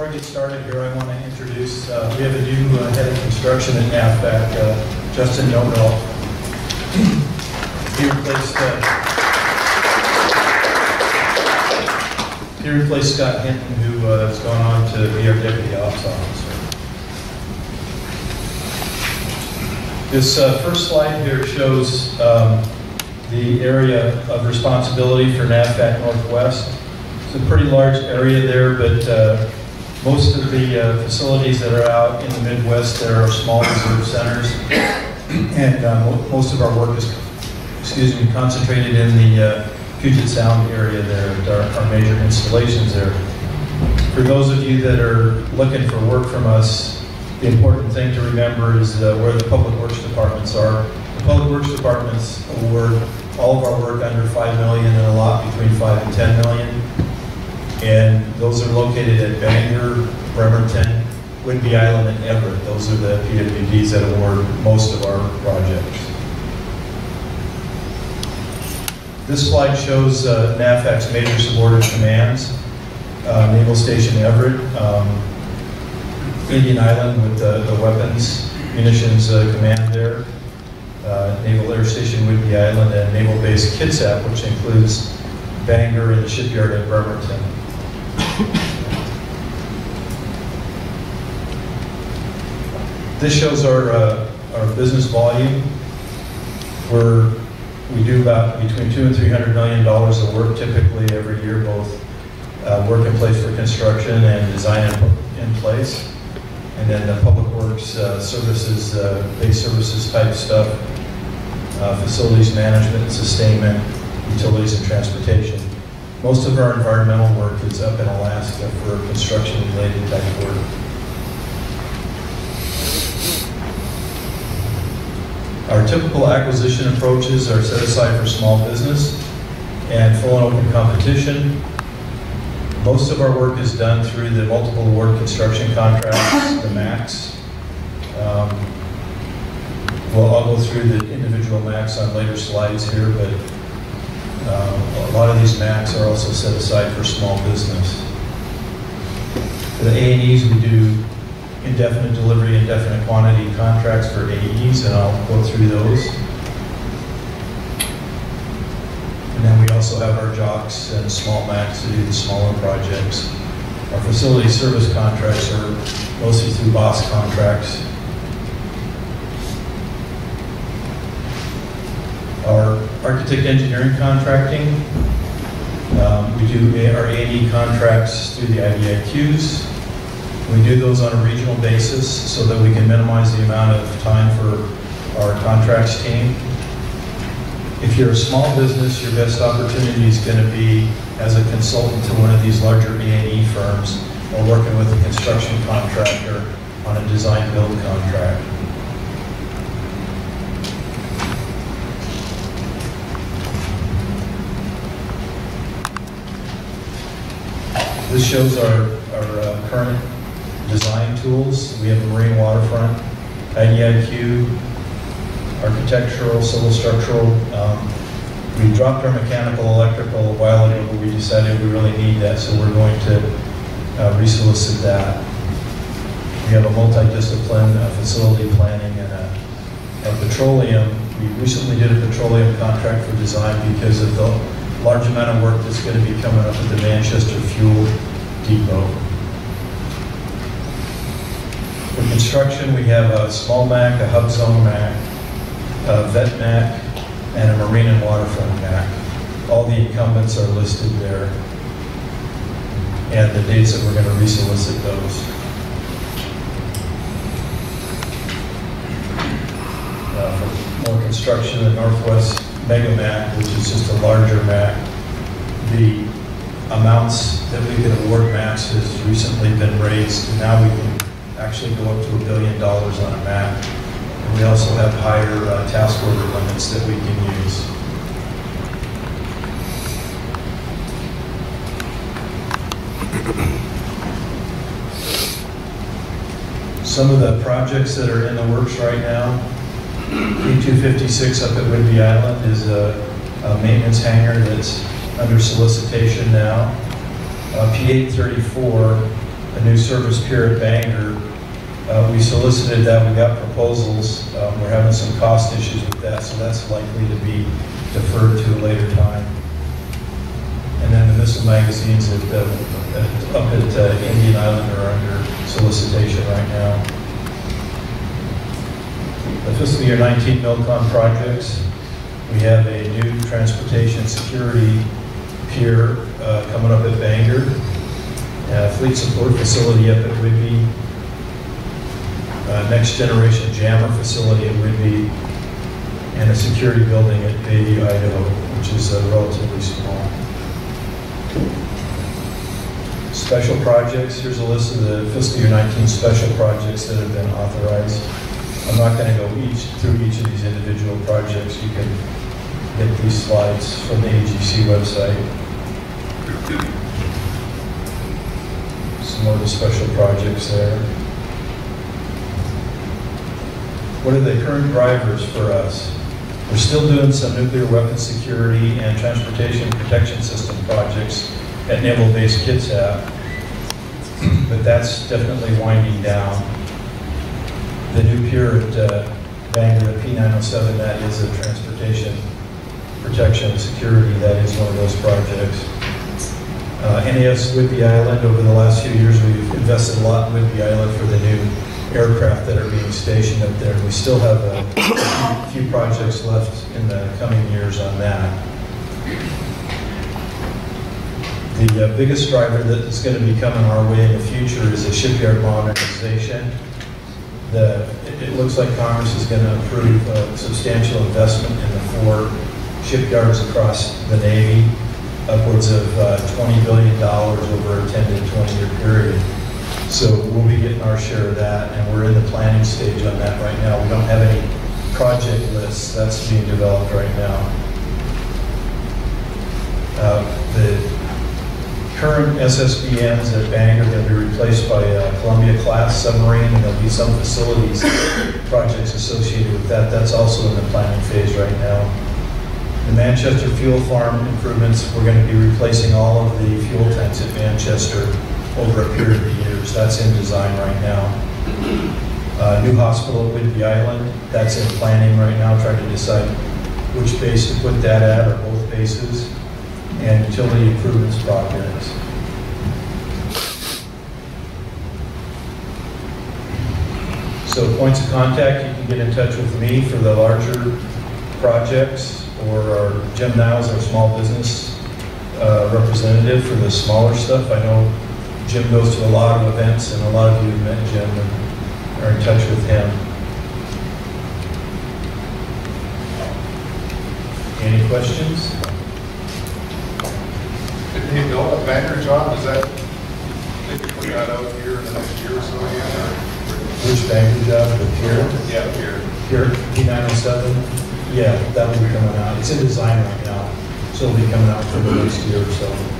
before I get started here, I want to introduce, uh, we have a new uh, head of construction at NAVFAC, uh, Justin Nomel. He replaced, uh, he replaced Scott Hinton, who uh, has gone on to be our deputy ops officer. This uh, first slide here shows um, the area of responsibility for NAVFAC Northwest. It's a pretty large area there, but uh, most of the uh, facilities that are out in the Midwest there are small reserve centers. And mo- most of our work is, excuse me, concentrated in the uh, Puget Sound area there, our, our major installations there. For those of you that are looking for work from us, the important thing to remember is uh, where the public works departments are. The public works departments award all of our work under 5 million and a lot between 5 and 10 million. And those are located at Bangor, Bremerton, Whidbey Island, and Everett. Those are the PWDs that award most of our projects. This slide shows uh, NAVFAC's major subordinate commands. Uh, Naval Station Everett, um, Indian Island with the, the weapons munitions uh, command there, uh, Naval Air Station Whidbey Island, and Naval Base Kitsap, which includes Bangor and the shipyard at Bremerton. This shows our, uh, our business volume. We're, we do about between two and three hundred million dollars of work typically every year, both uh, work in place for construction and design in, in place. And then the public works uh, services, uh, base services type stuff, uh, facilities management, and sustainment, utilities and transportation. Most of our environmental work is up in Alaska for construction-related type work. Our typical acquisition approaches are set aside for small business and full and open competition. Most of our work is done through the multiple award construction contracts, the MACs. Um, Well, I'll go through the individual MACs on later slides here, but uh, a lot of these MACs are also set aside for small business. For the A&Es, we do indefinite delivery, indefinite quantity contracts for AEs, and I'll go through those. And then we also have our JOCs and small MACs to do the smaller projects. Our facility service contracts are mostly through BOSS contracts. Our architect engineering contracting, um, we do our A&E contracts through the IDIQs. We do those on a regional basis so that we can minimize the amount of time for our contracts team. If you're a small business, your best opportunity is going to be as a consultant to one of these larger A&E firms or working with a construction contractor on a design-build contract. This shows our, our uh, current design tools. We have marine waterfront, IDIQ, architectural, civil structural. Um, we dropped our mechanical, electrical a while ago, but we decided we really need that, so we're going to uh, resolicit that. We have a multidiscipline uh, facility planning and a, a petroleum. We recently did a petroleum contract for design because of the large amount of work that's going to be coming up at the Manchester Fuel Depot. For construction, we have a small MAC, a hub zone MAC, a vet MAC, and a marine and waterfront MAC. All the incumbents are listed there. And the dates that we're going to resolicit those. Uh, For more construction, the Northwest Mega MAC, which is just a larger MAC, the amounts that we can award MACs has recently been raised. and Now we can actually go up to a billion dollars on a MAC. And we also have higher uh, task order limits that we can use. Some of the projects that are in the works right now, P-256 up at Whidbey Island is a, a maintenance hangar that's under solicitation now. Uh, P-834 a new service pier at Bangor. Uh, We solicited that, we got proposals, Um, we're having some cost issues with that, so that's likely to be deferred to a later time. And then the missile magazines at, uh, at- up at uh, Indian Island are under solicitation right now. The fiscal year 19 Milcon projects, we have a new transportation security pier uh, coming up at Bangor, a fleet support facility up at Whidbey, uh, next generation jammer facility at Whidbey, and a security building at Bayview, Idaho, which is uh, relatively small. Special projects, here's a list of the fiscal year 19 special projects that have been authorized. I'm not going to go each, through each of these individual projects. You can get these slides from the AGC website. Some of the special projects there. What are the current drivers for us? We're still doing some nuclear weapons security and transportation protection system projects at Naval Base Kitsap, but that's definitely winding down. The new pier at uh, Bangor, the P907, that is a transportation protection and security, that is one of those projects. Uh, NAS Whidbey Island, over the last few years, we've invested a lot in Whidbey Island for the new aircraft that are being stationed up there. We still have a few projects left in the coming years on that. The uh, biggest driver that is going to be coming our way in the future is the shipyard modernization. The, it, it looks like Congress is going to approve a substantial investment in the four shipyards across the Navy, upwards of uh, $20 billion over a 10 to 20-year period. So we'll be getting our share of that, and we're in the planning stage on that right now. We don't have any project lists. That's being developed right now. Uh, The current SSBNs at Bangor to be replaced by a Columbia-class submarine, and there'll be some facilities projects associated with that. That's also in the planning phase right now. The Manchester Fuel Farm improvements, we're going to be replacing all of the fuel tanks at Manchester over a period of years. That's in design right now. Uh, New hospital at Whidbey Island, that's in planning right now, trying to decide which base to put that at, or both bases and utility improvements projects. So points of contact, you can get in touch with me for the larger projects, or our Jim Niles, our small business uh, representative for the smaller stuff. I know Jim goes to a lot of events, and a lot of you have met Jim and are in touch with him. Any questions? You know a Bangor job, is that, they could put that out here in the next year or so again, Which bank job, the pier? Yeah, here. Here, P nine oh seven? Yeah, that will be coming out. It's in design right now, so it'll be coming out for the next year or so.